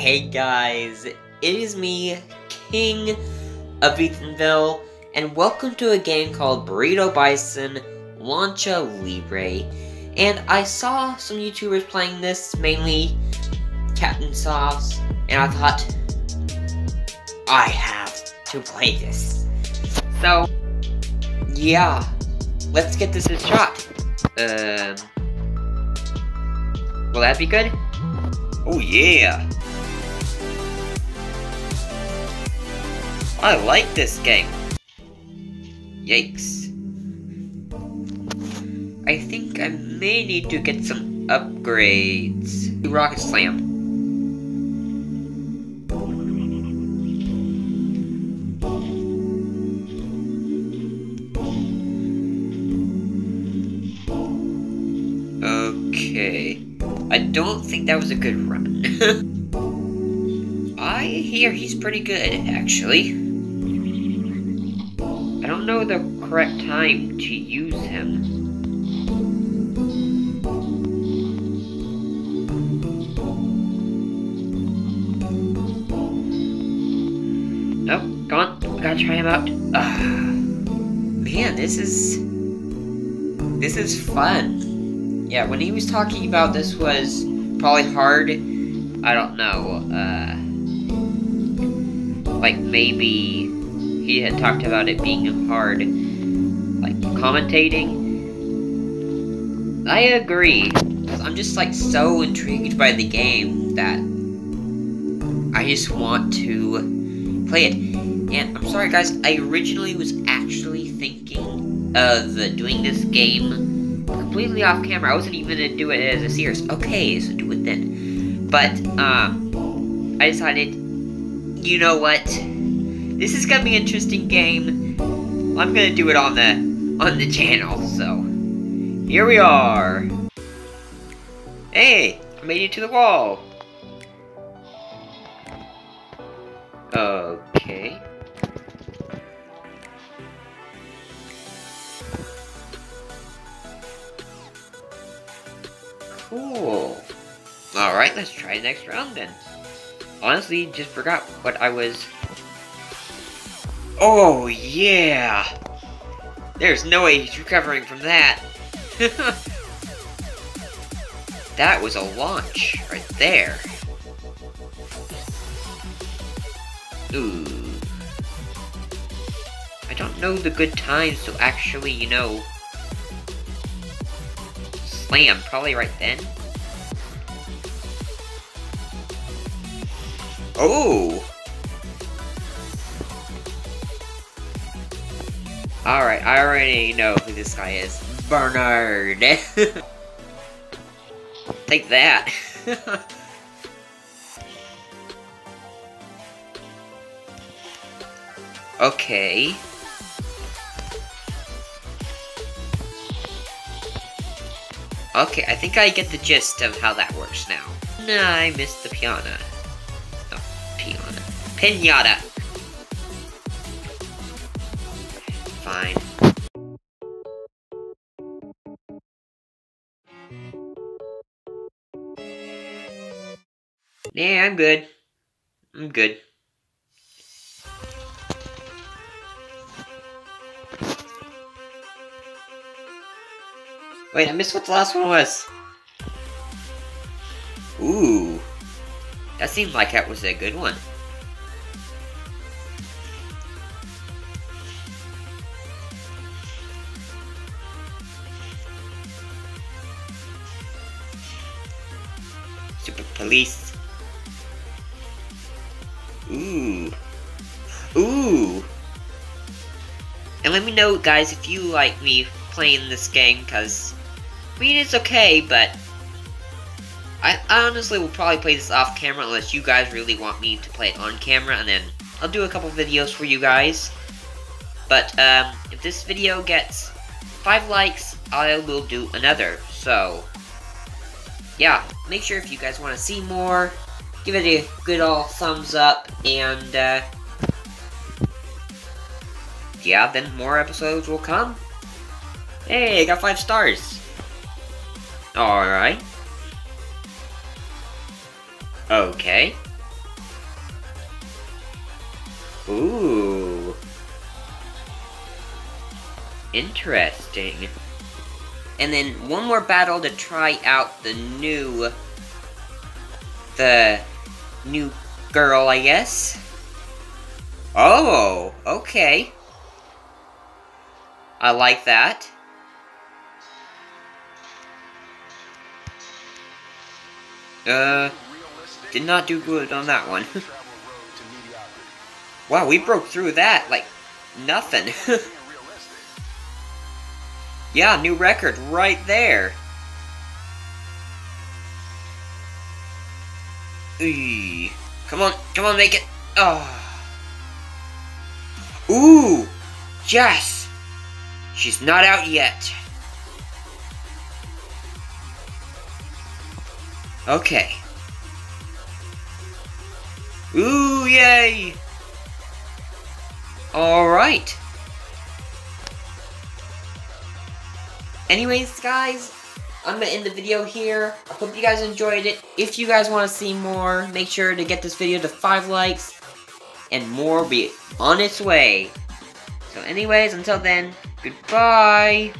Hey guys, it is me, King of Ethanville, and welcome to a game called Burrito Bison Lancha Libre. And I saw some YouTubers playing this, mainly Captain Sauce, and I thought, I have to play this. So, yeah, let's get this a shot. Um, will that be good? Oh yeah! I like this game. Yikes. I think I may need to get some upgrades. Rocket Slam. Okay. I don't think that was a good run. I hear he's pretty good, actually. Don't know the correct time to use him. Nope, on, gotta try him out. Ugh. Man, this is... This is fun. Yeah, when he was talking about this was probably hard, I don't know, uh... Like, maybe he had talked about it being hard, like, commentating. I agree. I'm just, like, so intrigued by the game that I just want to play it. And I'm sorry, guys, I originally was actually thinking of doing this game completely off camera. I wasn't even gonna do it as a series. Okay, so do it then. But, um, I decided, you know what? This is gonna be an interesting game. I'm gonna do it on the, on the channel, so. Here we are. Hey, I made it to the wall. Okay. Cool. Alright, let's try the next round then. Honestly, just forgot what I was... Oh, yeah! There's no way he's recovering from that. that was a launch right there. Ooh. I don't know the good times to actually, you know, slam. Probably right then. Oh! Alright, I already know who this guy is. Bernard! Take that! okay. Okay, I think I get the gist of how that works now. Nah, I missed the piano. Oh, piano. Pinata! Fine. Yeah, I'm good. I'm good. Wait, I missed what the last one was. Ooh. That seemed like that was a good one. Super Police. Ooh. Ooh. And let me know, guys, if you like me playing this game, because, I mean, it's okay, but I honestly will probably play this off camera unless you guys really want me to play it on camera, and then I'll do a couple videos for you guys. But, um, if this video gets 5 likes, I will do another, so, yeah, make sure if you guys want to see more, give it a good old thumbs up, and, uh, yeah, then more episodes will come. Hey, I got five stars. Alright. Okay. Ooh. Interesting. And then one more battle to try out the new... The new girl, I guess. Oh, okay. I like that. Uh, did not do good on that one. wow, we broke through that like nothing. yeah, new record right there. Eee. Come on, come on, make it. Oh. Ooh, yes. She's not out yet. Okay. Ooh, yay! Alright. Anyways, guys, I'm gonna end the video here. I hope you guys enjoyed it. If you guys want to see more, make sure to get this video to 5 likes. And more be on its way. So anyways, until then, goodbye!